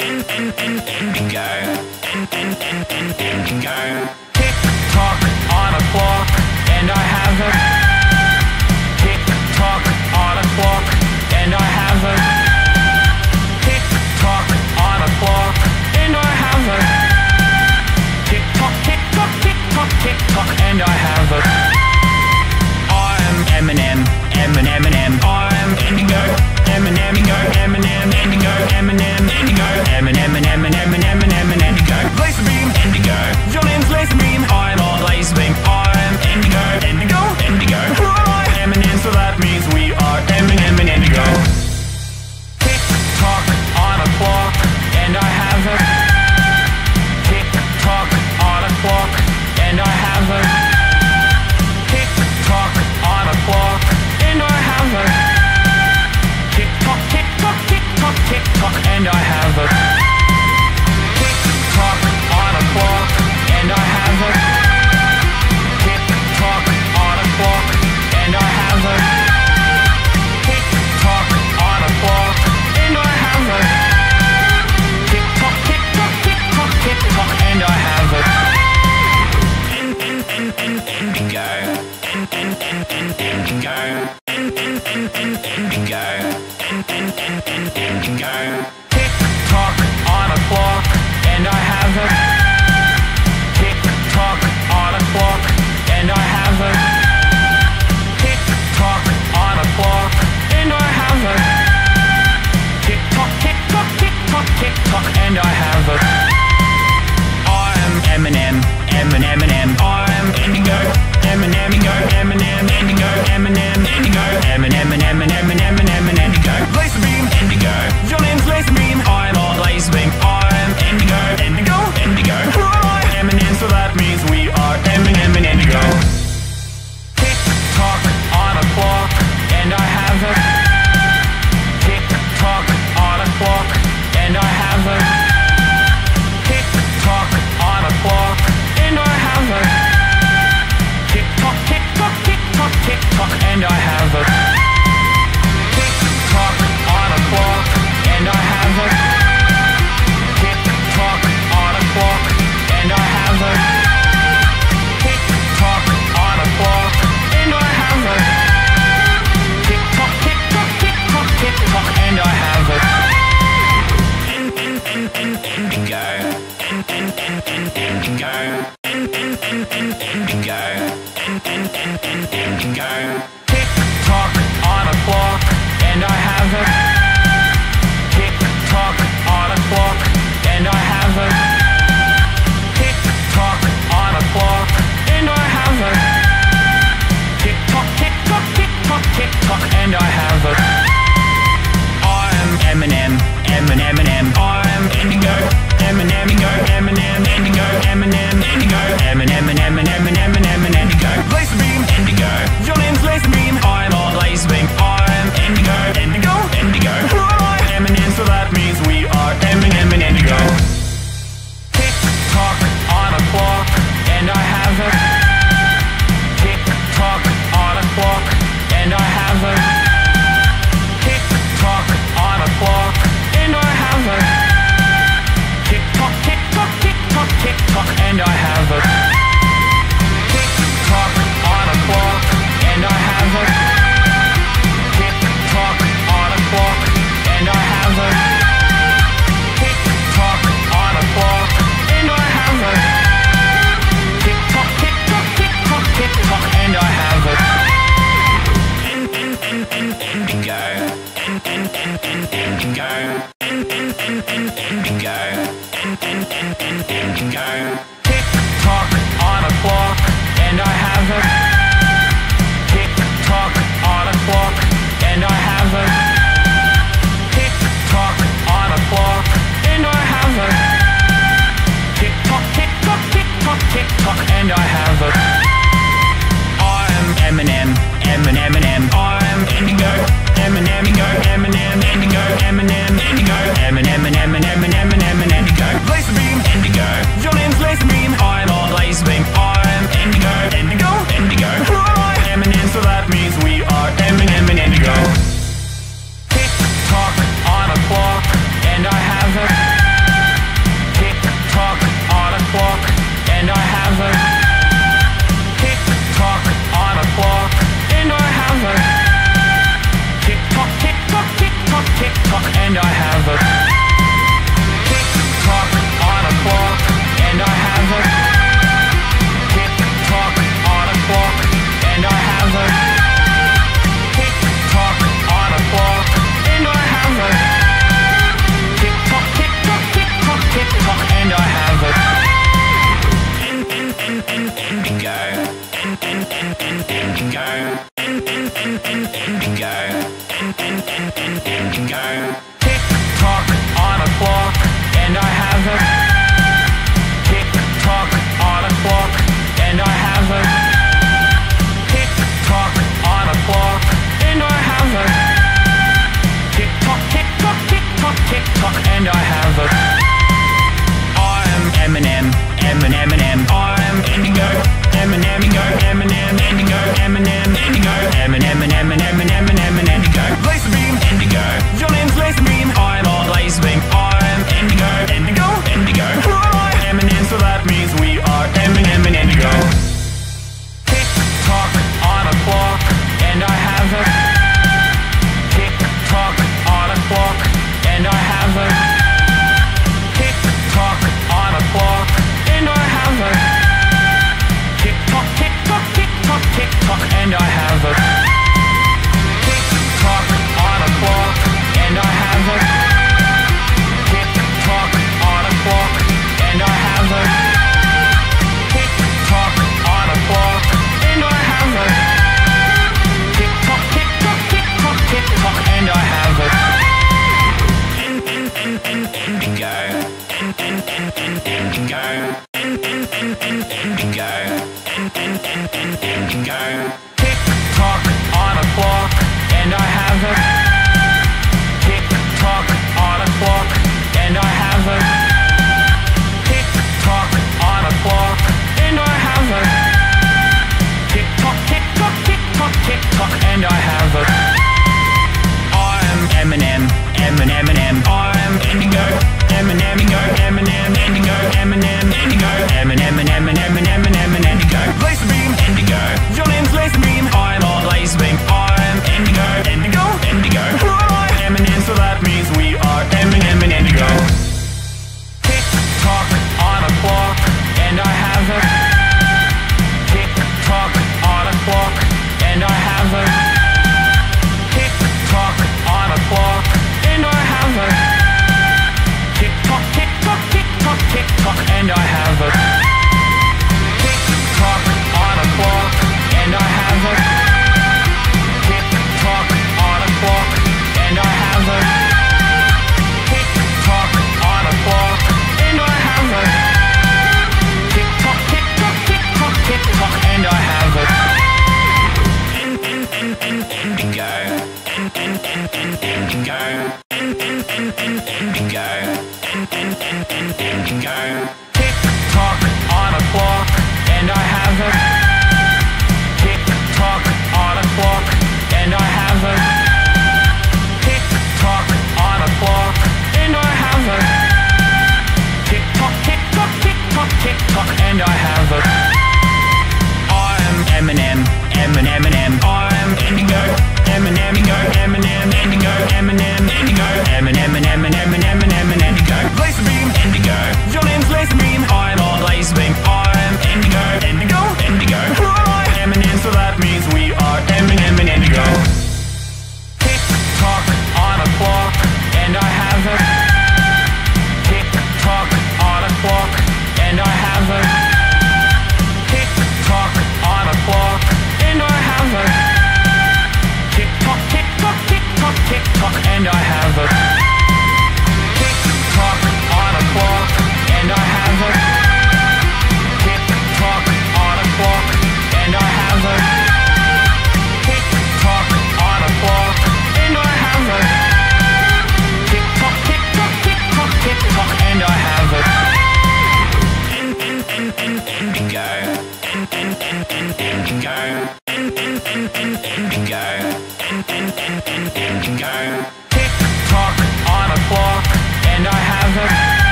Tick tock, a clock, and I have a. Tick tock, a clock, and I have a. Tick tock, a clock, and I have a. Tick tock, tick tock, tick tock, tick tock, and I have a. I'm Eminem. M and M and M I'm Endigo, M and M, Endigo, M and M, Endigo, M and M, Endigo, M and M and M and M and M and Endigo, Laser Beam, Endigo, your name's LazarBeam, I'm all LazarBeam, I'm Endigo, Endigo, Endigo, who am I? M and M, so that means we are M and Endigo. Tick tock, I'm a clock, and I have a... Bye. Stanford. and, and, and, and go. Tick tock, I'm a clock, and I have a. Tick tock, I'm a clock, and I have a. Tick tock, I'm a clock, and I have a. Tick tock, tick tock, tick tock, tick tock, and I have a. I'm Eminem, Eminem, Eminem, I'm Endigo, Eminem, Endigo, Eminem, Endigo, Eminem, Endigo, Eminem, Eminem, Eminem, Eminem, Eminem always mean. I'm always mean. I'm Endigo, Endigo, Endigo.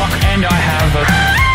And I have a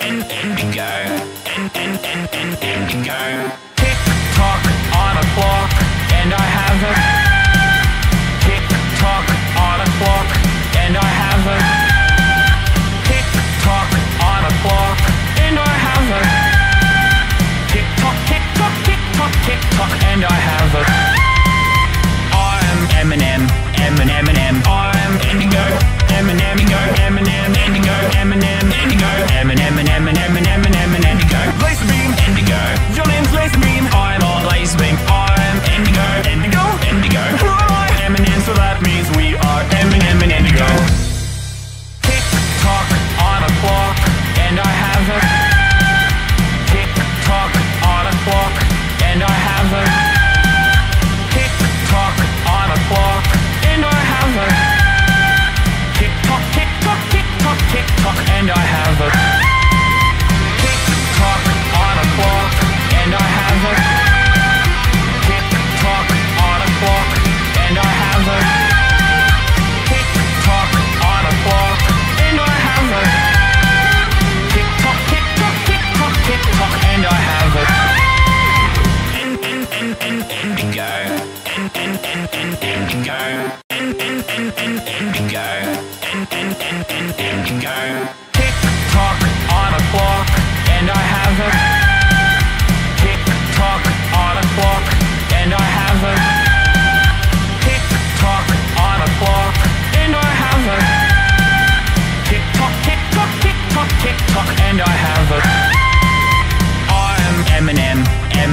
and, and, and go, and, and, and, and, and go.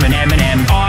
an M&M on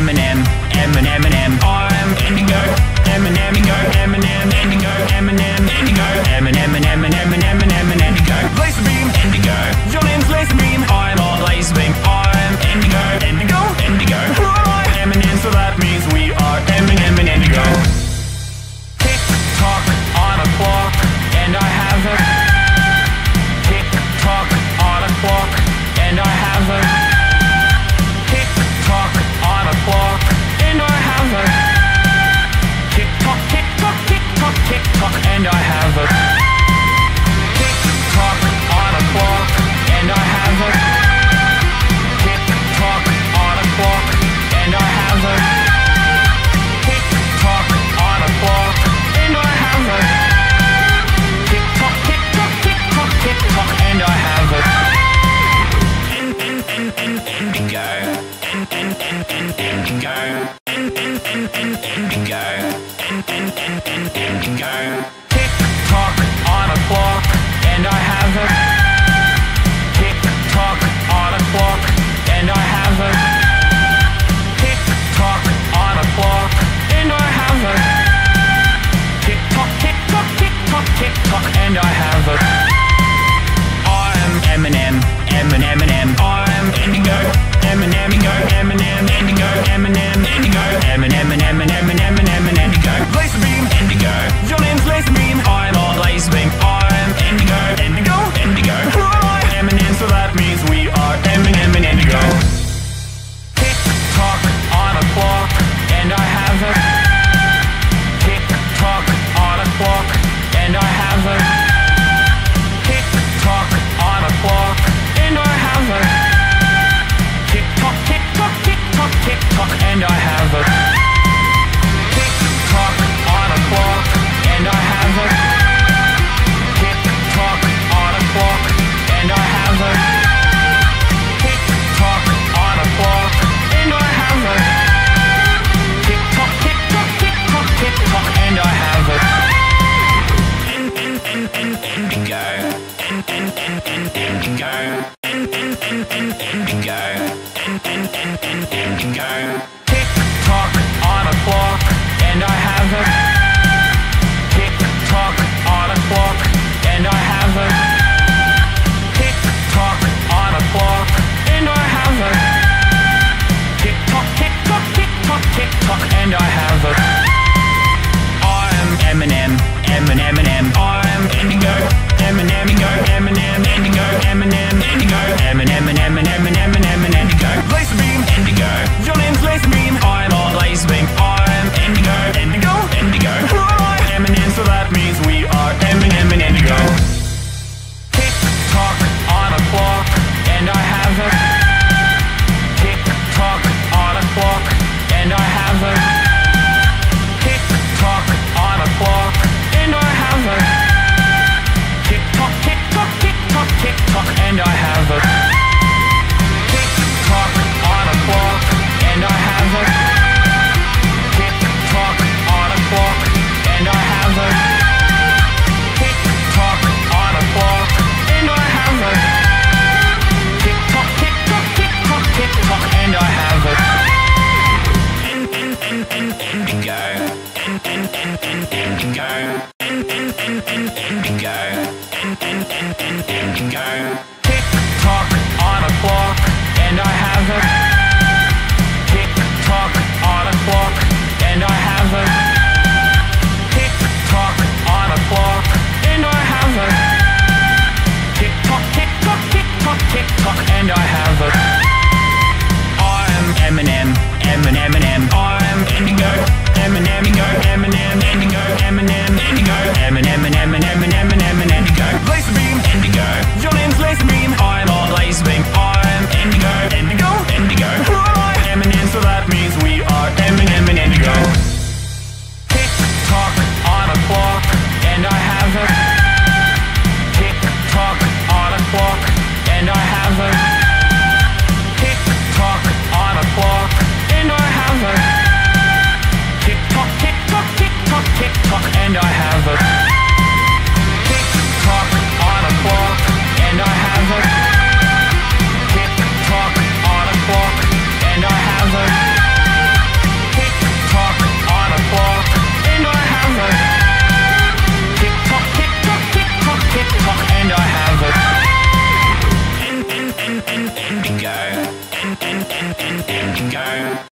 Eminem, Eminem, Eminem. I'm Endigo, Eminem and go Eminem Endigo Eminem Endigo Eminem and Eminem and Eminem and Endigo Laser beam Endigo. Your name's LazarBeam. I'm on LazarBeam. I'm and I have a... And I have a... I'm Eminem, Eminem, Eminem, I'm Endigo.